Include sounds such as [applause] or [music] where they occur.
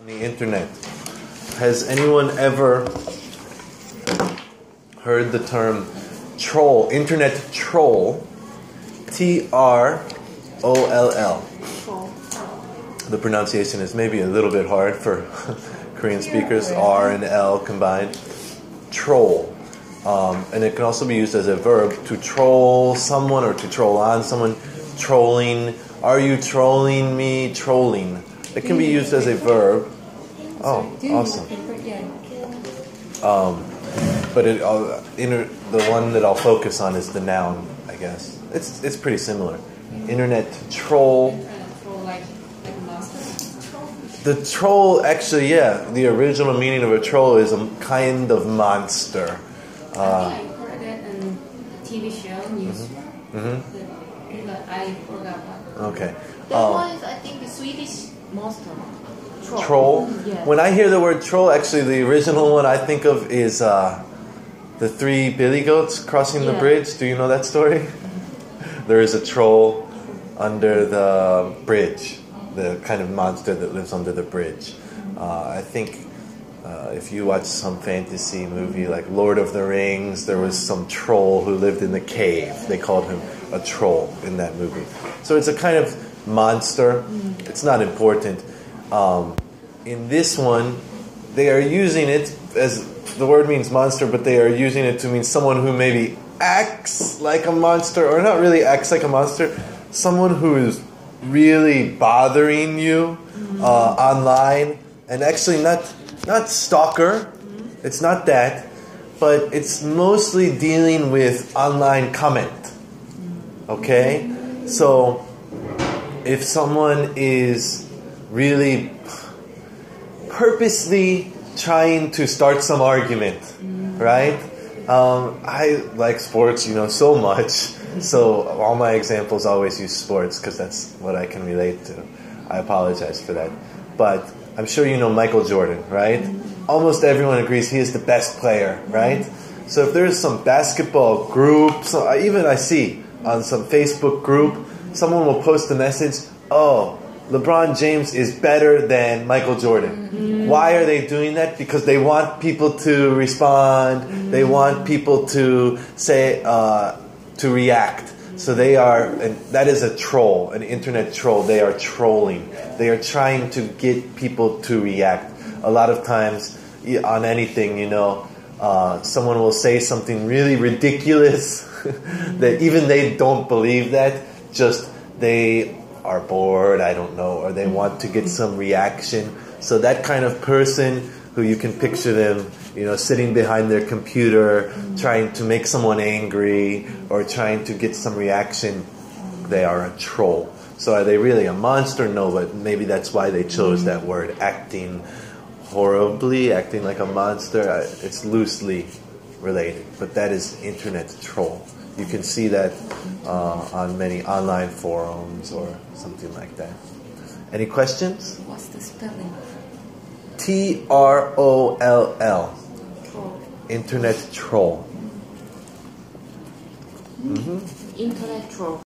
on the internet. Has anyone ever heard the term troll, internet troll? T R O L L. The pronunciation is maybe a little bit hard for [laughs] Korean speakers, R and L combined. Troll. Um, and it can also be used as a verb to troll someone or to troll on someone. Trolling. Are you trolling me? Trolling. It can be used as a verb. Oh, awesome. Um, but it, uh, inter, the one that I'll focus on is the noun, I guess. It's, it's pretty similar. Internet troll. The troll, actually, yeah, the original meaning of a troll is a kind of monster. Uh, I heard that in TV show news. Mm-hmm. But I forgot what. Okay. That Um, one is, I think, the Swedish monster. Troll. troll. Yeah. When I hear the word troll, actually, the original one I think of is uh, the three billy goats crossing the bridge. Do you know that story? [laughs] there is a troll under the bridge, the kind of monster that lives under the bridge. Uh, I think. Uh, if you watch some fantasy movie like Lord of the Rings, there was some troll who lived in the cave. They called him a troll in that movie. So it's a kind of monster. It's not important. Um, in this one, they are using it as the word means monster, but they are using it to mean someone who maybe acts like a monster, or not really acts like a monster, someone who is really bothering you uh, online, and actually not not stalker. It's not that, but it's mostly dealing with online comment. Okay, so if someone is really purposely trying to start some argument, right? Um, I like sports, you know, so much. [laughs] So all my examples always use sports because that's what I can relate to. I apologize for that, but I'm sure you know Michael Jordan, right? Almost everyone agrees he is the best player, right? So if there's some basketball group, so even I see on some Facebook group, someone will post a message, "Oh, LeBron James is better than Michael Jordan." Why are they doing that? Because they want people to respond. They want people to say uh, to react. So they are, and that is a troll, an internet troll. They are trolling. They are trying to get people to react. A lot of times, on anything, you know, uh, someone will say something really ridiculous [laughs] that even they don't believe that. Just they are bored, I don't know, or they want to get some reaction. So that kind of person who you can picture them, you know, sitting behind their computer, trying to make someone angry or trying to get some reaction, they are a troll. So are they really a monster? No, but maybe that's why they chose that word, acting horribly, acting like a monster. It's loosely related, but that is internet troll. You can see that uh, on many online forums or something like that. Any questions? What's the spelling? T R O L L. Troll. Internet troll. Mm-hmm. Internet troll.